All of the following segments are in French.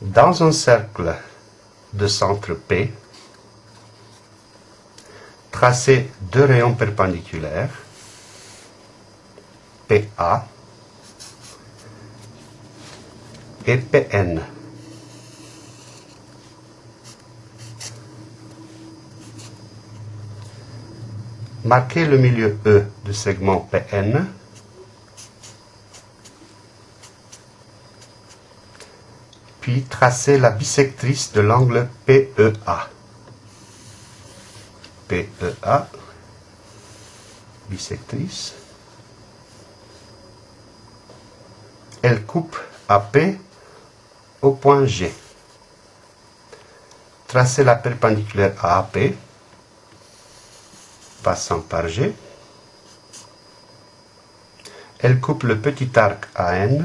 Dans un cercle de centre P, tracez deux rayons perpendiculaires, PA et PN. Marquez le milieu E du segment PN puis tracez la bisectrice de l'angle PEA. PEA, bisectrice. Elle coupe AP au point G. Tracez la perpendiculaire à AP, passant par G. Elle coupe le petit arc AN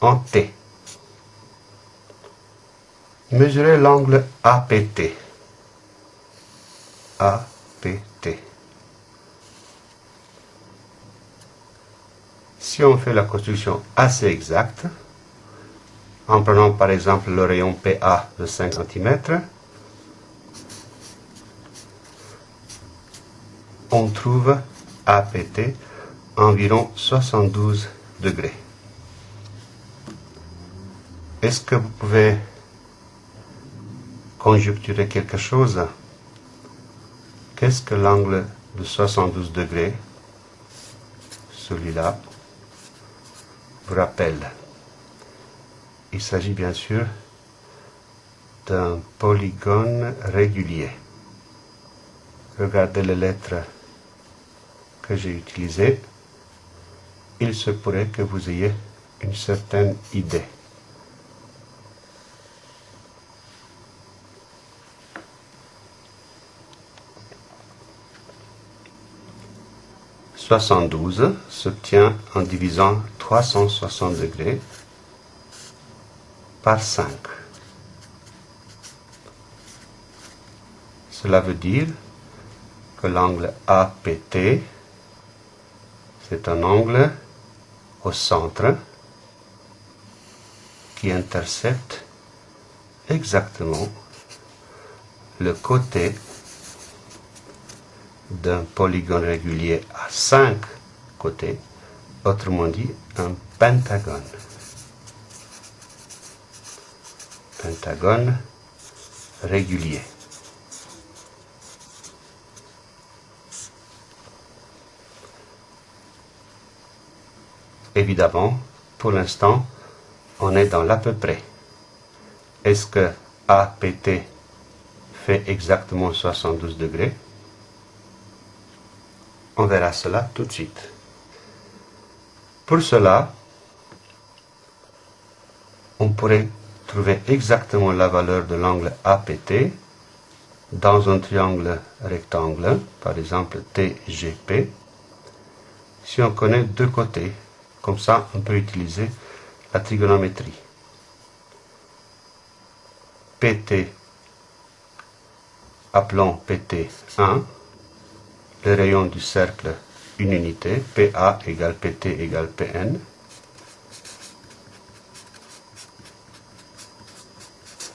en T. Mesurez l'angle APT. APT. Si on fait la construction assez exacte, en prenant par exemple le rayon PA de 5 cm, on trouve APT environ 72 degrés. Est-ce que vous pouvez conjecturer quelque chose, qu'est-ce que l'angle de 72 degrés, celui-là, vous rappelle? Il s'agit bien sûr d'un polygone régulier. Regardez les lettres que j'ai utilisées. Il se pourrait que vous ayez une certaine idée. 72 s'obtient en divisant 360 degrés par 5. Cela veut dire que l'angle APT, c'est un angle au centre qui intercepte exactement le côté d'un polygone régulier à cinq côtés, autrement dit un pentagone. Pentagone régulier. Évidemment, pour l'instant, on est dans l'à peu près. Est-ce que APT fait exactement 72 degrés? On verra cela tout de suite. Pour cela, on pourrait trouver exactement la valeur de l'angle APT dans un triangle rectangle, par exemple TGP, si on connaît deux côtés. Comme ça, on peut utiliser la trigonométrie. PT, appelons PT1, le rayon du cercle, une unité, PA égale PT égale PN,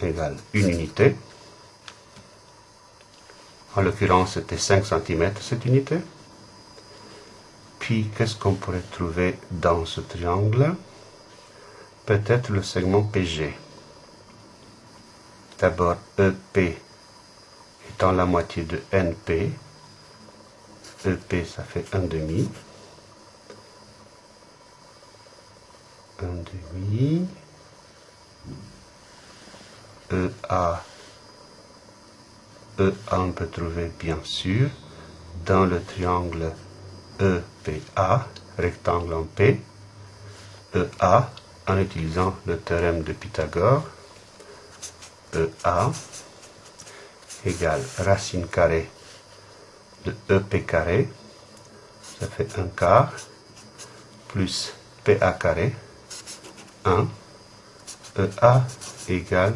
égale une unité. En l'occurrence, c'était 5 cm cette unité. Puis, qu'est-ce qu'on pourrait trouver dans ce triangle? Peut-être le segment PG. D'abord, EP étant la moitié de NP, EP, ça fait un demi. Un demi. EA. EA, on peut trouver bien sûr dans le triangle EPA, rectangle en P. EA, en utilisant le théorème de Pythagore. EA égale racine carrée de EP carré, ça fait un quart, plus PA carré, 1, EA égale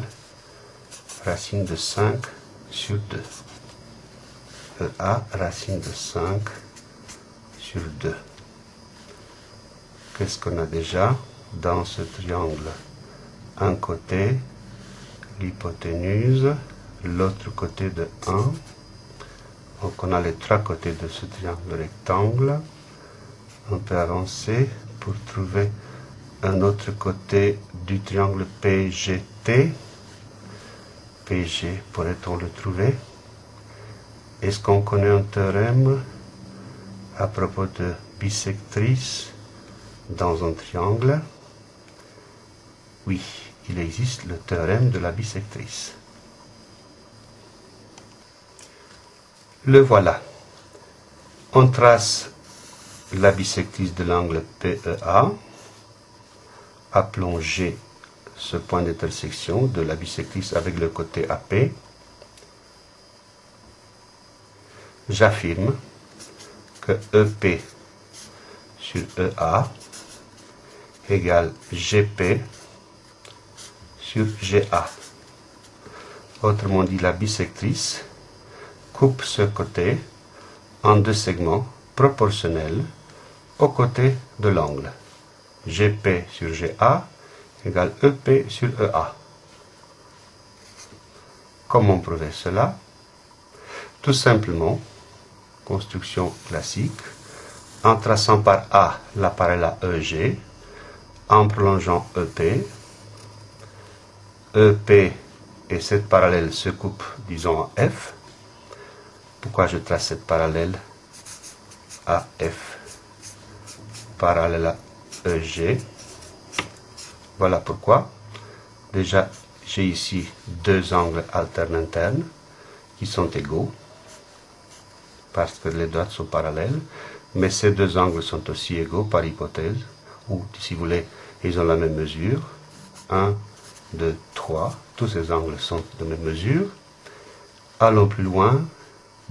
racine de 5 sur 2. EA racine de 5 sur 2. Qu'est-ce qu'on a déjà dans ce triangle? Un côté l'hypoténuse, l'autre côté de 1. Donc on a les trois côtés de ce triangle rectangle. On peut avancer pour trouver un autre côté du triangle PGT. PG, pourrait-on le trouver? Est-ce qu'on connaît un théorème à propos de bisectrice dans un triangle? Oui, il existe le théorème de la bisectrice. Le voilà. On trace la bisectrice de l'angle PEA. Appelons G ce point d'intersection de la bisectrice avec le côté AP. J'affirme que EP sur EA égale GP sur GA. Autrement dit, la bisectrice coupe ce côté en deux segments proportionnels au côté de l'angle. GP sur GA égale EP sur EA. Comment prouver cela? Tout simplement, construction classique, en traçant par A la parallèle à EG, en prolongeant EP, EP et cette parallèle se coupent, disons, en F. Pourquoi je trace cette parallèle à F Parallèle à EG. Voilà pourquoi. Déjà, j'ai ici deux angles alternes internes qui sont égaux parce que les droites sont parallèles, mais ces deux angles sont aussi égaux par hypothèse, ou si vous voulez, ils ont la même mesure. 1, 2, 3, tous ces angles sont de même mesure. Allons plus loin,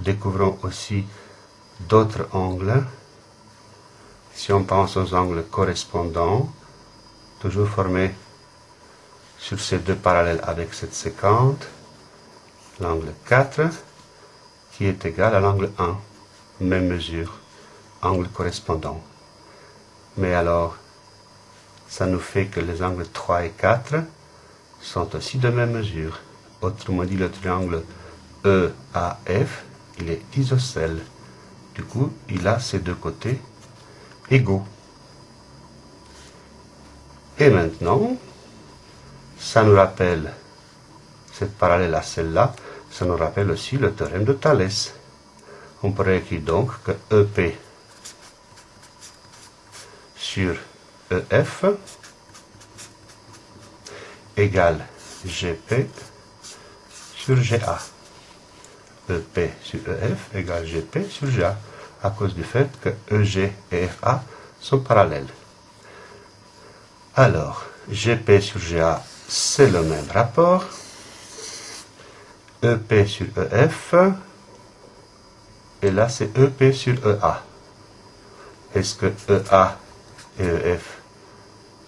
découvrons aussi d'autres angles. Si on pense aux angles correspondants, toujours formés sur ces deux parallèles avec cette séquente, l'angle 4, qui est égal à l'angle 1, même mesure, angle correspondant. Mais alors, ça nous fait que les angles 3 et 4 sont aussi de même mesure. Autrement dit, le triangle EAF, il est isocèle. Du coup, il a ces deux côtés égaux. Et maintenant, ça nous rappelle, cette parallèle à celle-là, ça nous rappelle aussi le théorème de Thalès. On pourrait écrire donc que EP sur EF égale GP sur GA. EP sur EF égale GP sur GA, à cause du fait que EG et FA sont parallèles. Alors, GP sur GA, c'est le même rapport. EP sur EF, et là c'est EP sur EA. Est-ce que EA et EF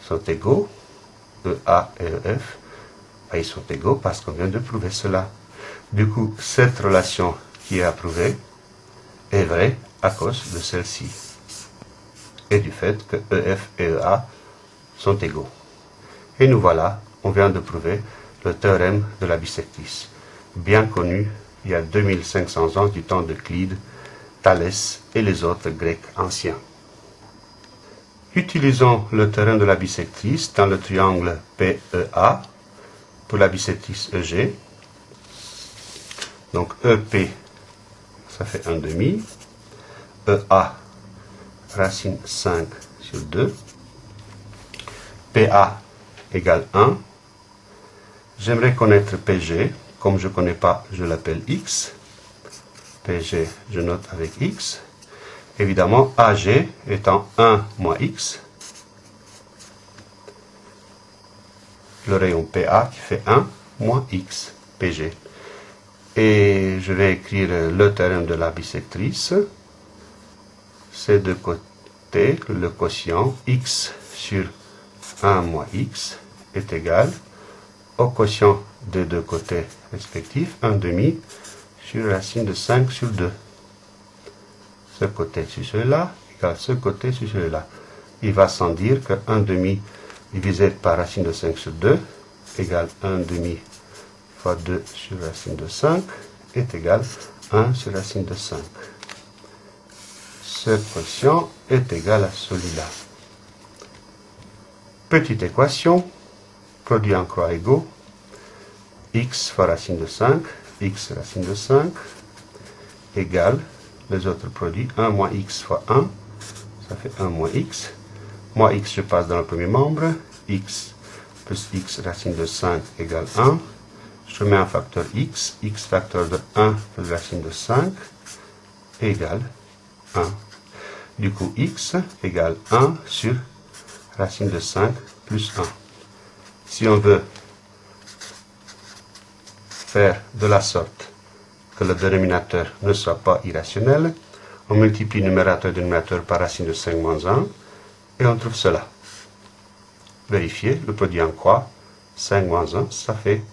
sont égaux? EA et EF ben, Ils sont égaux parce qu'on vient de prouver cela. Du coup, cette relation qui est approuvée est vraie à cause de celle-ci. Et du fait que EF et EA sont égaux. Et nous voilà, on vient de prouver le théorème de la bisectrice, bien connu il y a 2500 ans du temps d'Euclide, Thalès et les autres Grecs anciens. Utilisons le théorème de la bisectrice dans le triangle PEA pour la bisectrice EG. Donc EP, ça fait 1 demi. EA, racine 5 sur 2. PA égale 1. J'aimerais connaître PG. Comme je ne connais pas, je l'appelle X. PG, je note avec X. Évidemment, AG étant 1 moins X. Le rayon PA qui fait 1 moins X, PG. Et je vais écrire le théorème de la bisectrice. Ces deux côtés, le quotient X sur 1 moins x est égal au quotient des deux côtés respectifs, 1 demi sur racine de 5 sur 2. Ce côté sur celui-là égale ce côté sur celui-là. Il va sans dire que 1 demi divisé par racine de 5 sur 2 égale 1 demi fois 2 sur racine de 5 est égal à 1 sur racine de 5. Cette quotient est égal à celui-là. Petite équation, produit en croix égaux, x fois racine de 5, x racine de 5, égale les autres produits, 1 moins x fois 1, ça fait 1 moins x. Moins x, je passe dans le premier membre, x plus x racine de 5 égale 1. Je mets un facteur x, x facteur de 1 plus racine de 5 égale 1. Du coup, x égale 1 sur racine de 5 plus 1. Si on veut faire de la sorte que le dénominateur ne soit pas irrationnel, on multiplie numérateur et dénominateur par racine de 5 moins 1 et on trouve cela. Vérifiez, le produit en quoi? 5 moins 1, ça fait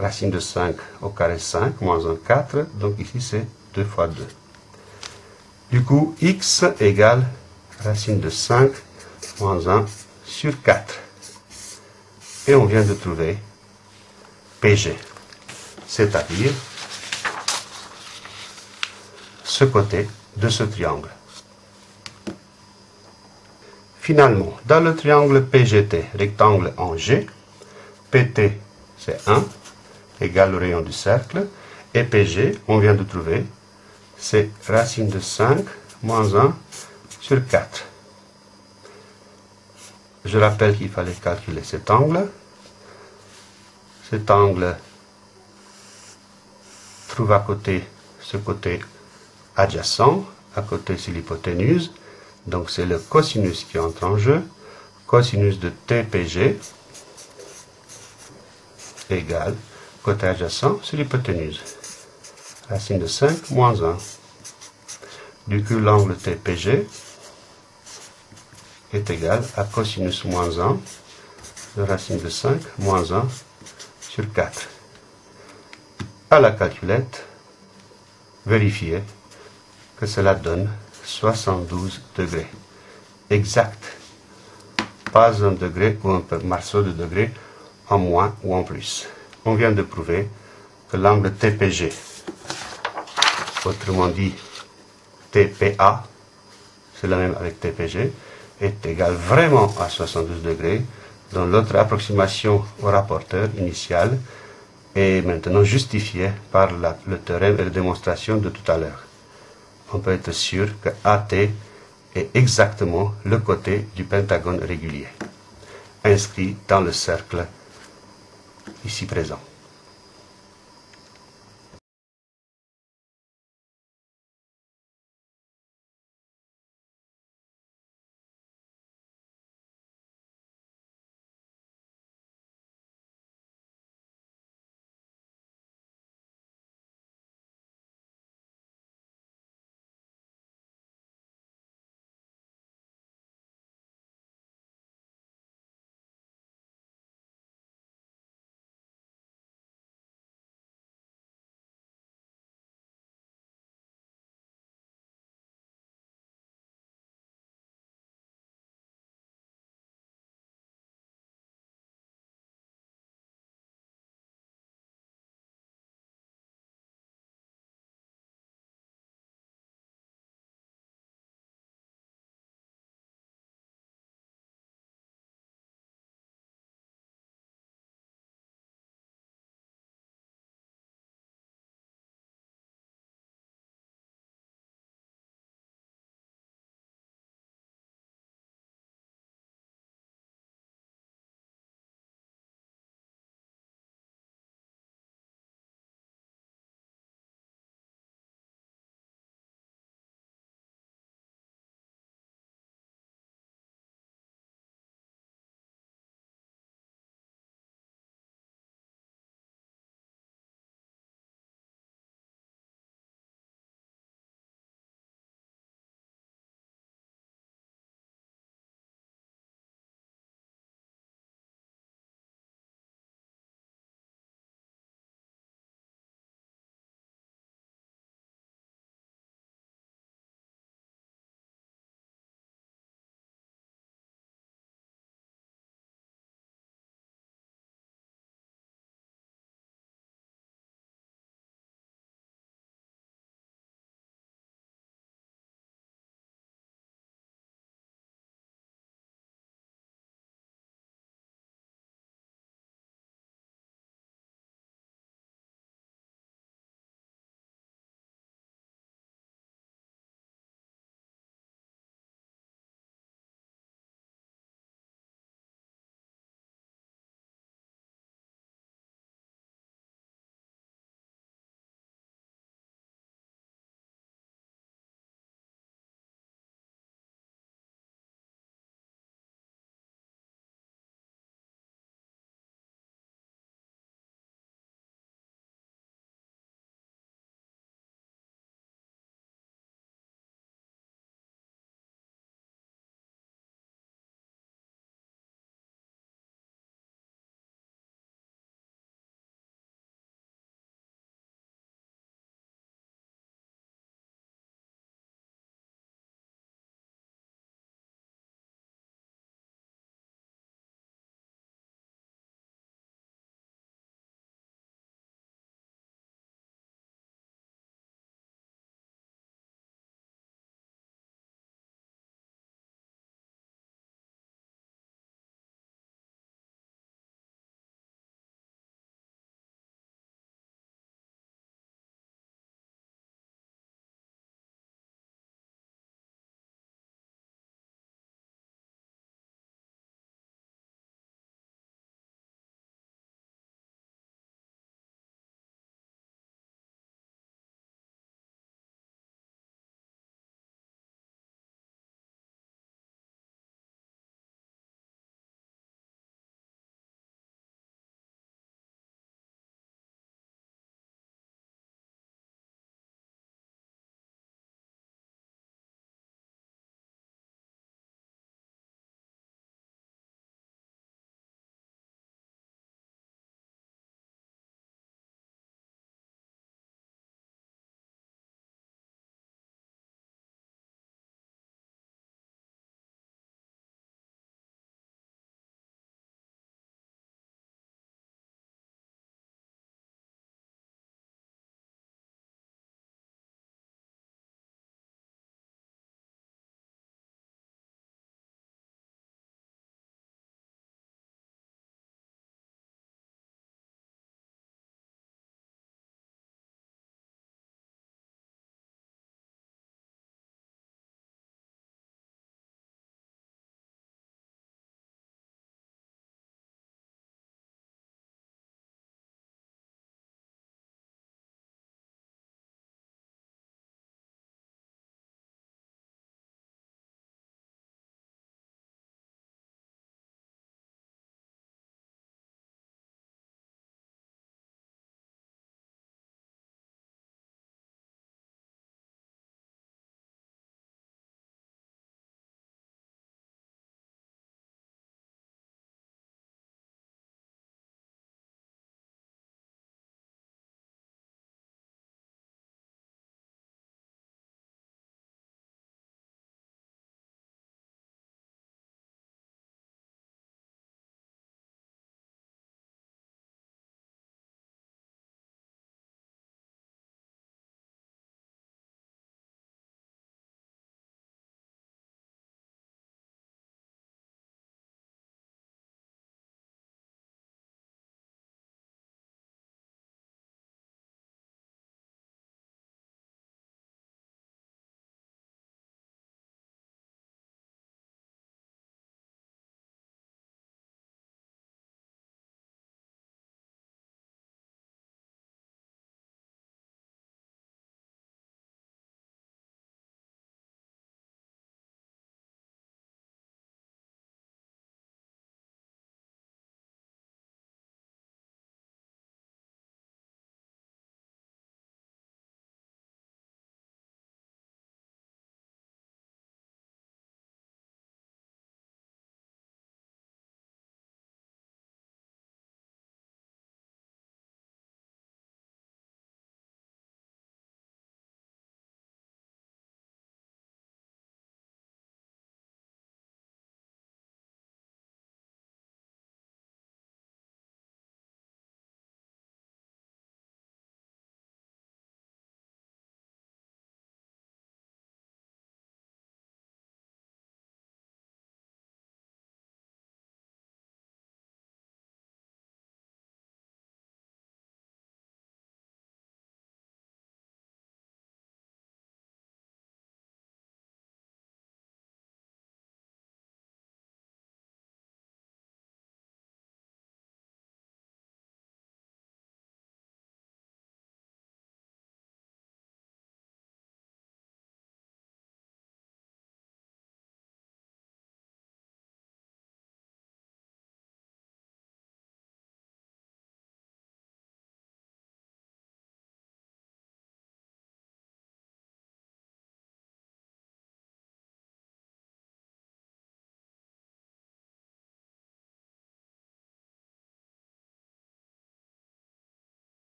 racine de 5 au carré 5, moins 1, 4, donc ici c'est 2 fois 2. Du coup, x égale racine de 5 moins 1 sur 4. Et on vient de trouver PG, c'est-à-dire ce côté de ce triangle. Finalement, dans le triangle PGT, rectangle en G, PT c'est 1, égale le rayon du cercle, et PG, on vient de trouver, c'est racine de 5 moins 1 sur 4. Je rappelle qu'il fallait calculer cet angle. Cet angle trouve à côté ce côté adjacent, à côté c'est l'hypoténuse, donc c'est le cosinus qui entre en jeu, cosinus de TPG égale côté adjacent c'est l'hypoténuse. Racine de 5 moins 1. Du coup l'angle TPG est égal à cosinus moins 1 de racine de 5 moins 1 sur 4. À la calculette, vérifiez que cela donne 72 degrés. Exact. Pas un degré ou un morceau de degré en moins ou en plus. On vient de prouver que l'angle TPG, autrement dit TPA, c'est la même avec TPG, est égal vraiment à 72 degrés, dans l'autre approximation au rapporteur initial est maintenant justifiée par le théorème et la démonstration de tout à l'heure. On peut être sûr que AT est exactement le côté du pentagone régulier, inscrit dans le cercle ici présent.